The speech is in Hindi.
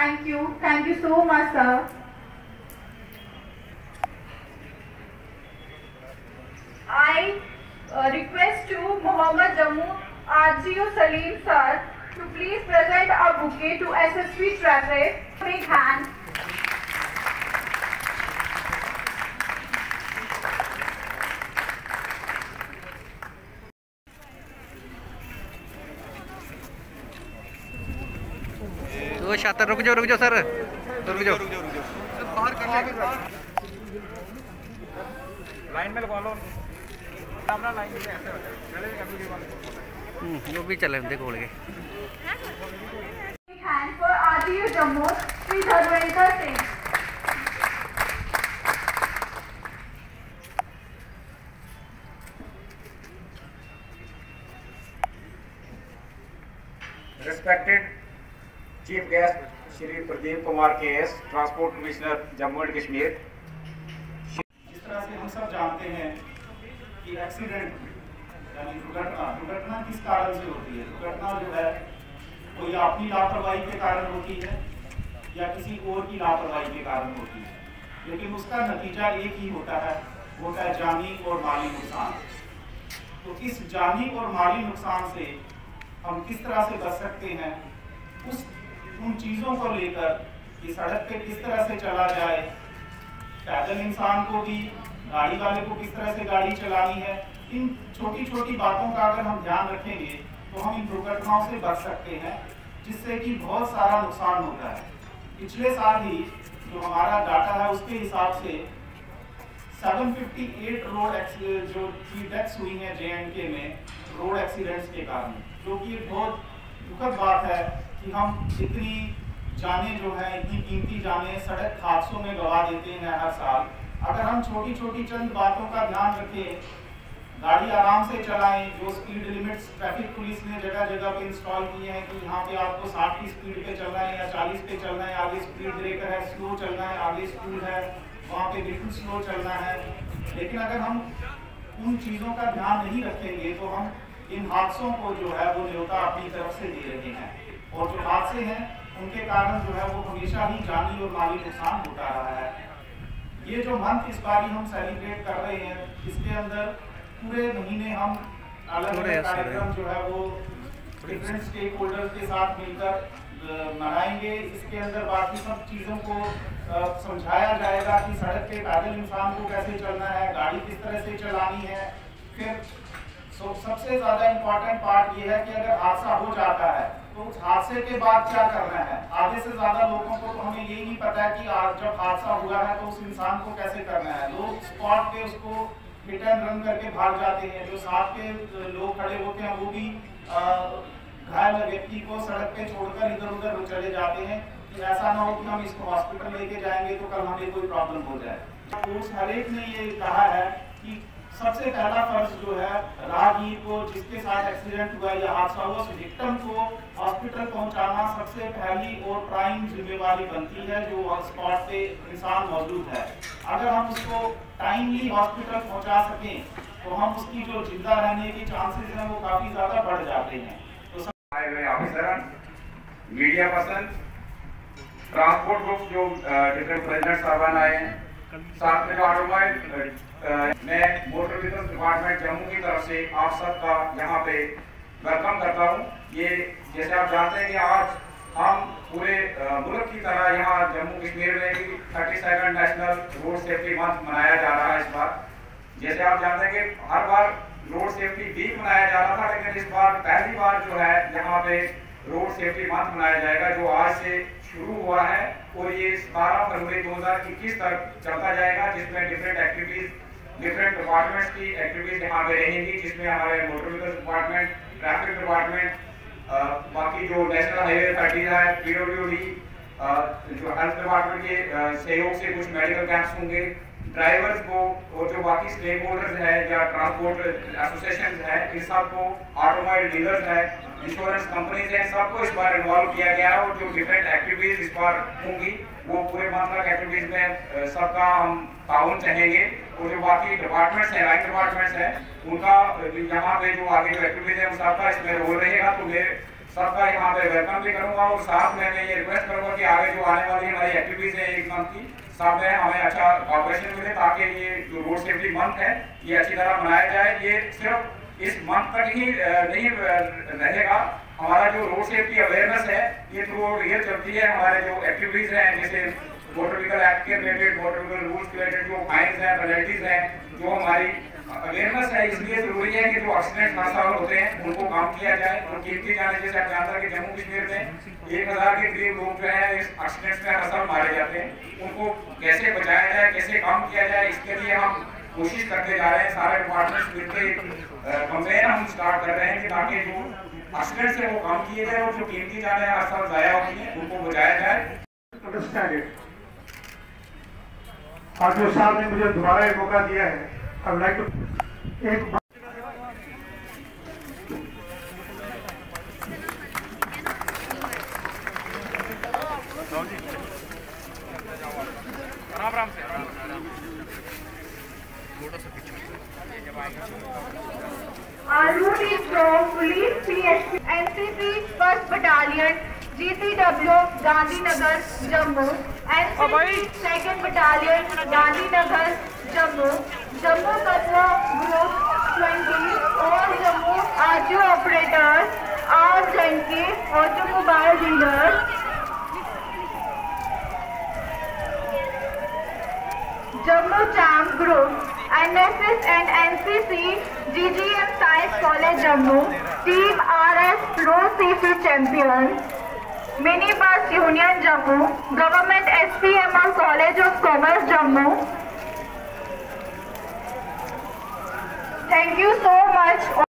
Thank you. Thank you so much, sir. I uh, request to Mohammad Jammu Arjio Salim sir to please present a bouquet to SSV Traffic. Big hand. तो छात्र रुक जाओ रुक जाओ सर। रुक जाओ। बाहर कर लाइन में लगवा लो। हो हम्म, वो भी चले उनके कोल के Jammu Dharmendra Singh. Respected Chief Guest Shri Pradeep Kumar KS, Transport Commissioner Jammu जिस तरह से हम सब जानते हैं कि एक्सीडेंट यानी दुर्घटना दुर्घटना किस कारण से होती है? दुर्घटना जो है कोई अपनी लापरवाही के कारण होती है या किसी और की लापरवाही के कारण होती है? लेकिन उसका नतीजा एक ही होता है वो है जानी और माली नुकसान। तो इस जानी और माली नुकसान से हम किस तरह से बच सकते हैं उस उन चीज़ों को लेकर कि सड़क पे किस तरह से चला जाए, पैदल इंसान को भी, गाड़ी वाले को किस तरह से गाड़ी चलानी है, इन छोटी छोटी बातों का अगर हम ध्यान रखेंगे तो हम इन दुर्घटनाओं से बच सकते हैं, जिससे कि बहुत सारा नुकसान होता है। पिछले साल ही जो हमारा डाटा है, उसके हिसाब से 758 रोड जो की डेथ्स हुई हैं जे में रोड एक्सीडेंट्स के कारण, जो कि बहुत दुखद बात है कि हम इतनी जाने जो है, इतनी कीमती जाने, सड़क हादसों में गवा देते हैं हर साल। अगर हम छोटी छोटी चंद बातों का ध्यान रखें, गाड़ी आराम से चलाएँ, जो स्पीड लिमिट्स ट्रैफ़िक पुलिस ने जगह जगह पे इंस्टॉल किए हैं कि यहाँ पे आपको 60 की स्पीड पे चलना है या 40 पे चलना है, आगे स्पीड ब्रेकर है स्लो चलना है, आगे स्पीड है, वहाँ पे बिल्कुल स्लो चलना है। लेकिन अगर हम उन चीज़ों का ध्यान नहीं रखेंगे तो हम इन हादसों को जो है वो न्योता अपनी तरफ़ से दे रहे हैं। और हैं उनके कारण जो है वो हमेशा ही जानी और माली नुकसान होता रहा है। ये जो मंथ इस बारी हम सेलिब्रेट कर रहे हैं इसके अंदर पूरे महीने हम अलग अलग कार्यक्रम जो है वो डिफरेंट स्टेक होल्डर्स के साथ मिलकर मनाएँगे। इसके अंदर बाकी सब चीज़ों को समझाया जाएगा कि सड़क पे पैदल इंसान को कैसे चलना है गाड़ी किस तरह से चलानी है। फिर सबसे ज़्यादा इम्पोर्टेंट पार्ट ये है कि अगर हादसा हो जाता है तो उस हादसे के बाद क्या करना है? आधे से ज़्यादा लोगों को तो हमें यही नहीं पता है कि आज जब हादसा हुआ है तो उस इंसान को कैसे करना है? लोग स्पॉट पे उसको हिट एंड रन करके भाग जाते हैं। जो साथ के लोग खड़े होते हैं, वो भी घायल व्यक्ति को सड़क पे छोड़कर इधर उधर चले जाते हैं। कि ऐसा ना हो कि हम इसको हॉस्पिटल लेके जाएँगे तो कल हमें कोई प्रॉब्लम हो जाए। कोर्स हर एक ने ये कहा है कि सबसे पहला फ़र्ज़ जो है राहगीर को, जिसके साथ एक्सीडेंट हुआ, या हादसा हुआ, उस विक्टिम को हॉस्पिटल पहुंचाना सबसे पहली और प्राइम जिम्मेवारी बनती है, जो स्पॉट पे इंसान मौजूद है। अगर हम उसको टाइमली हॉस्पिटल पहुँचा सकें तो हम उसकी जो ज़िंदा रहने के चांसेस हैं, वो काफ़ी ज़्यादा बढ़ जाते हैं। तो आए मीडिया पर्सन ट्रांसपोर्ट ग्रुप जो डिफरेंट प्रेसिडेंट साहबान आए हैं साथ में ऑटोमोबाइल मैं मोटर व्हीकल्स डिपार्टमेंट जम्मू की तरफ़ से आप सबका यहाँ पे वेलकम करता हूँ। ये जैसे आप जानते हैं कि आज हम पूरे मुल्क की तरह यहाँ जम्मू कश्मीर में भी thirty seven national road safety month मनाया जा रहा है इस बार। जैसे आप जानते हैं कि हर बार रोड सेफ्टी वीक मनाया जा रहा था, लेकिन इस बार पहली बार जो है यहाँ पे रोड सेफ्टी मंथ मनाया जाएगा, जो आज से शुरू हुआ है, और ये सतारह फरवरी 2021 तक चलता जाएगा, जिसमें डिफरेंट एक्टिविटीज़ डिफरेंट डिपार्टमेंट्स की एक्टिविटीज़ यहाँ पे रहेंगी, जिसमें हमारे motor vehicle department traffic department बाकी जो नेशनल हाईवे अथॉरिटीज है पीडब्ल्यूडी जो हेल्थ डिपार्टमेंट के सहयोग से कुछ मेडिकल कैंप्स होंगे ड्राइवर्स को, और जो बाकी स्टेक होल्डर्स है, या ट्रांसपोर्ट एसोसिएशन है, इन सबको ऑटोमोबाइल डीलर्स है इंश्योरेंस कंपनीज़ है, सबको इस बार इन्वॉल्व किया गया है और जो डिफरेंट एक्टिविटीज़ इस बार होंगी, वो पूरे तक एक्टिविटीज़ में सबका हम ताउन चाहेंगे और जो बाकी डिपार्टमेंट्स हैं लाइन डिपार्टमेंट्स हैं, उनका यहाँ पे जो आगे जो एक्टिविटीज़ है सबका इसमें रोल रहेगा। तो मेरे सबका यहाँ पे वेलकम भी करूँगा और साथ में मैं ये रिक्वेस्ट करूँगा कि आगे जो आने वाली हमारी एक्टिविटीज़ है एक मंथ की, सब में हमें अच्छा कॉपरेशन मिले, ताकि ये जो रोड सेफ्टी मंथ है, ये अच्छी तरह मनाया जाए। ये सिर्फ़ इस मंथ तक ही नहीं रहेगा। हमारा जो रोड सेफ्टी अवेयरनेस है, ये थ्रू ईयर चलती है। हमारे जो एक्टिविटीज़ हैं, जैसे मोटर व्हीकल एक्ट के रिलेटेड मोटर व्हीकल रूल्स के रिलेटेड जो फाइन्स हैं पेनल्टीज हैं, जो हमारी अवेयरनेस है, इसलिए ज़रूरी है कि जो एक्सीडेंट हादसा होते हैं, उनको काम किया जाए और कीमती जाने जैसे आप जानते हैं कि जम्मू कश्मीर में एक हज़ार के करीब लोग जो है, इस एक्सीडेंट में हर मारे जाते हैं। उनको कैसे बचाया जाए, कैसे काम किया जाए, इसके लिए हम कोशिश करते जा रहे हैं सारे डिपार्टमेंट्स मिलकर कंपेन हम स्टार्ट कर रहे हैं कि ताकि जो एक्सीडेंट से वो काम किए जाए और जो कीमती जाने हर साल जाया होती है उनको बचाया जाए। अंडरस्टैंड और जो साहब ने मुझे दोबारा एक मौका दिया है आई लाइक टू एक आराम आराम से Our route is from Police PSP NCC 1st Battalion GCW Gandhinagar Jammu NCC 2nd Battalion Gandhinagar Jammu Jammu Katra Group 20 all Jammu RTO operators all Janki automobile dealers Jammu Cham Group, NSS and NCC, GGM Science College Jammu, Team RS Road Safety Champions, Minibus Union Jammu, Government SPMR College of Commerce Jammu. Thank you so much.